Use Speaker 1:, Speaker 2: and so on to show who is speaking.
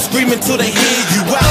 Speaker 1: screaming till they hear you out.